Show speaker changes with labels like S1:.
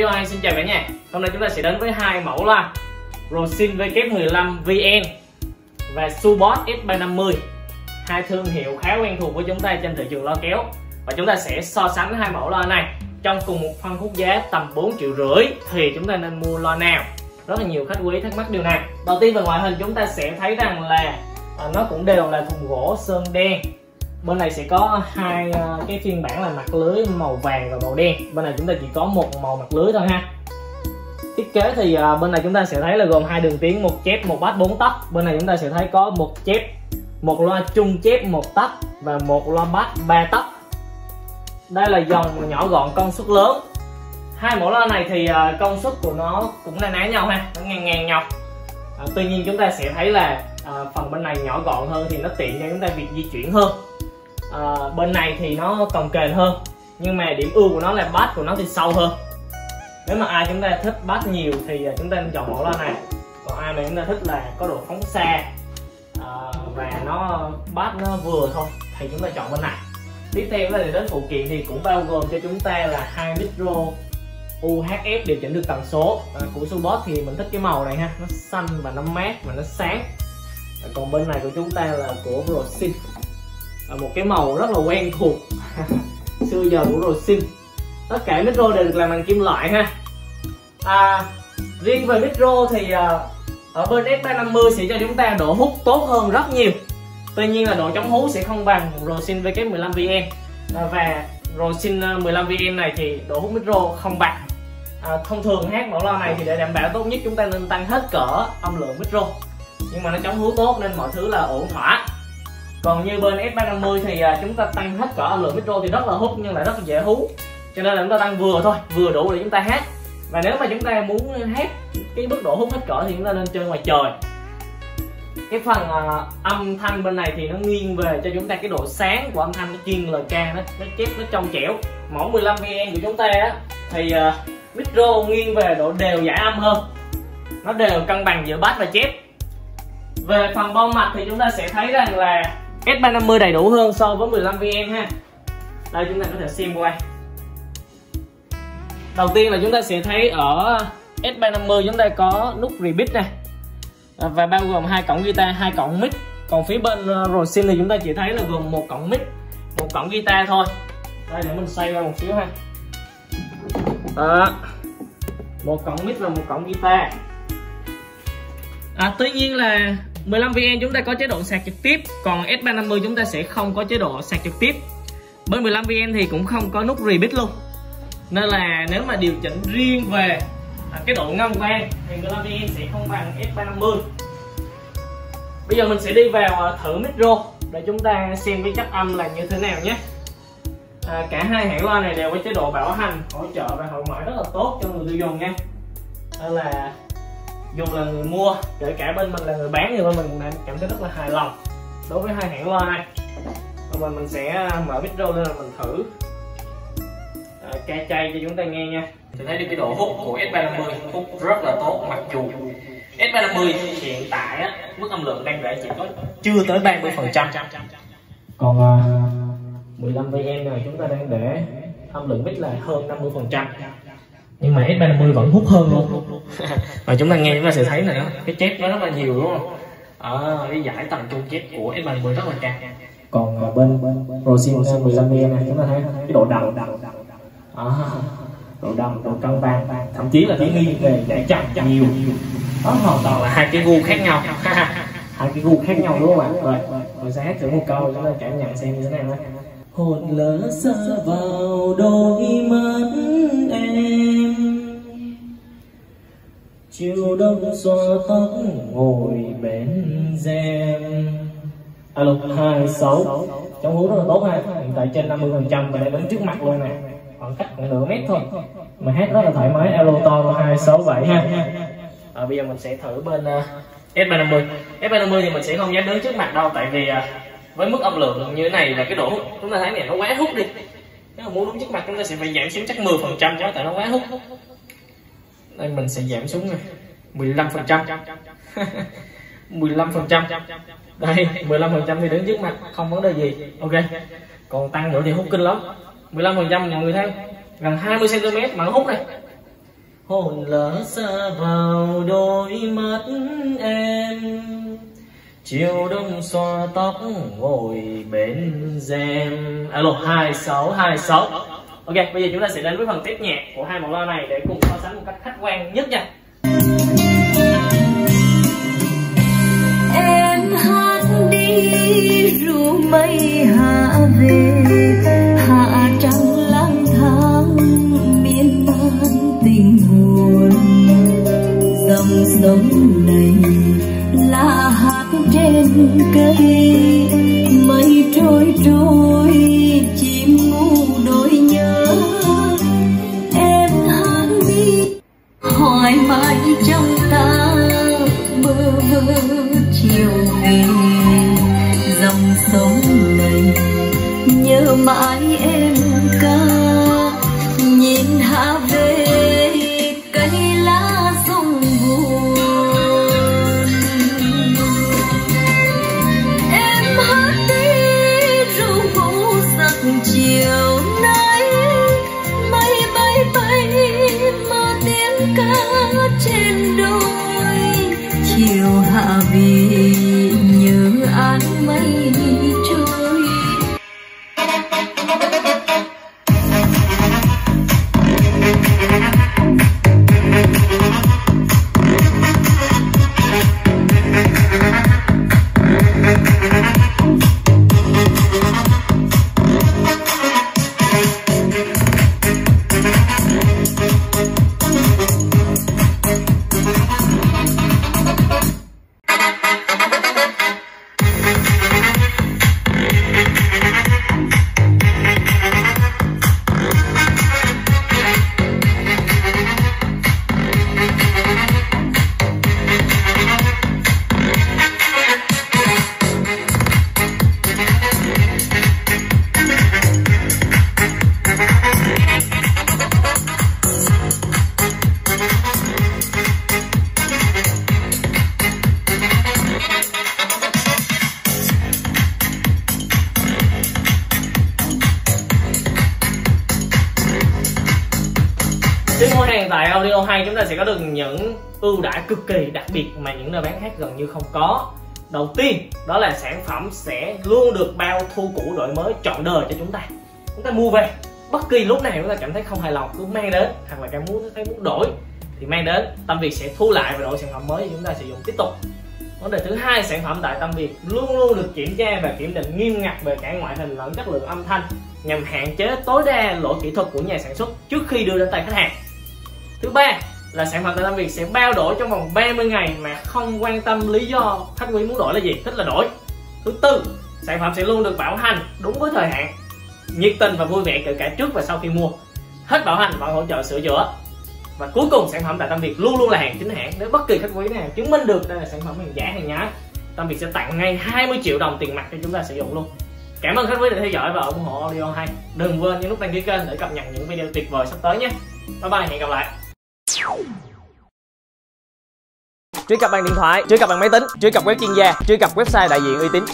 S1: Video 2 xin chào cả nhà. Hôm nay chúng ta sẽ đến với hai mẫu loa Rosin W15 VN và Subot S350 hai thương hiệu khá quen thuộc với chúng ta trên thị trường loa kéo. Và chúng ta sẽ so sánh hai mẫu loa này. Trong cùng một phân khúc giá tầm 4 triệu rưỡi thì chúng ta nên mua loa nào? Rất là nhiều khách quý thắc mắc điều này. Đầu tiên về ngoại hình chúng ta sẽ thấy rằng là à, nó cũng đều là thùng gỗ sơn đen bên này sẽ có hai ờ, cái phiên bản là mặt lưới màu vàng và màu đen. Bên này chúng ta chỉ có một màu mặt lưới thôi ha. Thiết kế thì ờ, bên này chúng ta sẽ thấy là gồm hai đường tiếng một chép một bát bốn tấc bên này chúng ta sẽ thấy có một chép một loa chung chép một tấc và một loa bát ba tấc đây là dòng nhỏ gọn công suất lớn. Hai mẫu loa này thì ờ, công suất của nó cũng na ná nhau ha nó ngang ngang nhau. À, tuy nhiên chúng ta sẽ thấy là à, phần bên này nhỏ gọn hơn thì nó tiện cho chúng ta việc di chuyển hơn à, bên này thì nó cồng kềnh hơn nhưng mà điểm ưu của nó là bass của nó thì sâu hơn. Nếu mà ai chúng ta thích bass nhiều thì ờ, chúng ta nên chọn mẫu loa này. Còn ai mà chúng ta thích là có độ phóng xa à, và nó bass nó vừa thôi thì chúng ta chọn bên này. Tiếp theo là đến phụ kiện thì cũng bao gồm cho chúng ta là hai micro UHF điều chỉnh được tần số. À, của Subot thì mình thích cái màu này ha nó xanh và nó mát và nó sáng. À, còn bên này của chúng ta là của Rosin một cái màu rất là quen thuộc. Xưa giờ của Rosin. Tất cả micro đều được làm bằng kim loại ha. À, riêng về micro thì à, ở bên S350 sẽ cho chúng ta độ hút tốt hơn rất nhiều. Tuy nhiên là độ chống hú sẽ không bằng Rosin VK15VN à, và Rosin à, 15VN này thì độ hút micro không bằng. À, thông thường hát mẫu loa này thì để đảm bảo tốt nhất chúng ta nên tăng hết cỡ âm lượng micro nhưng mà nó chống hú tốt nên mọi thứ là ổn thỏa còn như bên S350 thì à, chúng ta tăng hết cỡ âm lượng micro thì rất là hút nhưng lại rất là dễ hú. Cho nên là chúng ta tăng vừa thôi vừa đủ để chúng ta hát. Và nếu mà chúng ta muốn hát cái mức độ hút hết cỡ thì chúng ta nên chơi ngoài trời. Cái phần uh, âm thanh bên này thì nó nghiêng về cho chúng ta cái độ sáng của âm thanh nó chuyên lời ca nó nó chép nó trong trẻo. Mẫu 15 vn của chúng ta á thì uh, micro nghiêng về độ đều giải âm hơn. Nó đều cân bằng giữa bass và chép. Về phần bo mạch thì chúng ta sẽ thấy rằng là S350 đầy đủ hơn so với 15 vn ha. Đây chúng ta có thể xem qua. Đầu tiên là chúng ta sẽ thấy ở S350 chúng ta có nút repeat này và bao gồm hai cổng guitar hai cổng mic. Còn phía bên ờ, Rosin thì chúng ta chỉ thấy là gồm một cổng mic một cổng guitar thôi. Đây để mình xoay qua một xíu ha. Đó. Một cổng mic và một cổng guitar. À, tuy nhiên là 15VN chúng ta có chế độ sạc trực tiếp còn S350 chúng ta sẽ không có chế độ sạc trực tiếp. Bên 15VN thì cũng không có nút repeat luôn. Nên là nếu mà điều chỉnh riêng về à, cái độ ngâm vang thì 15VN sẽ không bằng S350 bây giờ mình sẽ đi vào à, thử micro để chúng ta xem cái chất âm là như thế nào nhé. À, cả hai hãng loa này đều có chế độ bảo hành hỗ trợ và hậu mãi rất là tốt cho người tiêu dùng nha. Nên là dù là người mua kể cả bên mình là người bán thì bên mình cũng cảm thấy rất là hài lòng đối với hai hãng loa này. Và mình sẽ mở micro lên là mình thử. À, ca chay cho chúng ta nghe nha. Thì thấy được cái độ hút của S350 hút rất là tốt mặc dù S350 hiện tại á, mức âm lượng đang để chỉ có chưa tới 30 phần trăm. Còn uh, 15 VN này chúng ta đang để âm lượng mic là hơn 50 phần trăm. Nhưng mà S350 vẫn hút hơn luôn và chúng ta nghe chúng ta sẽ thấy này cái chép nó rất là nhiều đúng không? Ở cái giải tầm trung chép của S350 rất là cao còn uh, bên Rosin 15 VN này chúng ta thấy cái độ đậm à, độ đậm độ cân bằng thậm chí là cái nghi về giải chậm nhiều. Đó hoàn toàn là hai cái gu khác nhau. Hai cái gu khác nhau đúng không ạ? Rồi rồi sẽ hát thử một câu chúng ta cảm nhận xem như thế nào hồn lỡ xa vào đôi mắt em chiều đông xoa tóc ngồi bên rèm alo hai sáu. Trong hú rất là tốt ha. Hiện tại trên 50 phần trăm và đang đứng trước mặt luôn nè. Khoảng cách khoảng nửa mét thôi. Mà hát rất là thoải mái. Alo to hai sáu bảy ha. À, bây giờ mình sẽ thử bên uh, S350 S350 thì mình sẽ không dám đứng trước mặt đâu. Tại vì uh, với mức âm lượng như thế này là cái độ hút chúng ta thấy này nó quá hút đi. Nếu mà muốn đứng trước mặt chúng ta sẽ phải giảm xuống chắc 10 phần trăm cho tại nó quá hút đây mình sẽ giảm xuống này 15 phần trăm. 15 phần trăm. Đây 15 phần trăm thì đứng trước mặt, không vấn đề gì. Ok. Còn tăng nữa thì hút kinh lắm. 15 phần trăm mọi người thấy gần 20 cm mà nó hút này. Hồn lỡ xa vào đôi mắt em. Chiều đông xoa tóc ngồi bên rèm. Alo, hai sáu hai sáu ok, bây giờ chúng ta sẽ đến với phần tiếp nhạc của hai mẫu loa này để cùng so sánh một cách khách quan nhất nha.
S2: Em hát đi ru mây hạ về, hạ trăng lang thang, miên man tình buồn dòng sông này là hát trên cây
S1: Audio hay chúng ta sẽ có được những ưu đãi cực kỳ đặc biệt mà những nơi bán khác gần như không có. Đầu tiên đó là sản phẩm sẽ luôn được bao thu cũ đổi mới trọn đời cho chúng ta. Chúng ta mua về bất kỳ lúc nào chúng ta cảm thấy không hài lòng cứ mang đến hoặc là cảm muốn thấy muốn đổi thì mang đến Tâm Việt sẽ thu lại và đổi sản phẩm mới chúng ta sử dụng tiếp tục. Vấn đề thứ hai, sản phẩm tại Tâm Việt luôn luôn được kiểm tra và kiểm định nghiêm ngặt về cả ngoại hình lẫn chất lượng âm thanh nhằm hạn chế tối đa lỗi kỹ thuật của nhà sản xuất trước khi đưa đến tay khách hàng. Thứ ba là sản phẩm tại Tâm Việt sẽ bao đổi trong vòng 30 ngày mà không quan tâm lý do khách quý muốn đổi là gì, thích là đổi. Thứ tư, sản phẩm sẽ luôn được bảo hành đúng với thời hạn, nhiệt tình và vui vẻ kể cả trước và sau khi mua. Hết bảo hành vẫn hỗ trợ sửa chữa. Và cuối cùng sản phẩm tại Tâm Việt luôn luôn là hàng chính hãng. Nếu bất kỳ khách quý nào chứng minh được đây là sản phẩm hàng giả hàng nhái, Tâm Việt sẽ tặng ngay 20 triệu đồng tiền mặt cho chúng ta sử dụng luôn. Cảm ơn khách quý đã theo dõi và ủng hộ Audio 2. Đừng quên nhấn nút đăng ký kênh để cập nhật những video tuyệt vời sắp tới nhé. Bye bye, hẹn gặp lại truy cập bằng điện thoại, truy cập bằng máy tính, truy cập web chuyên gia, truy cập website đại diện uy tín.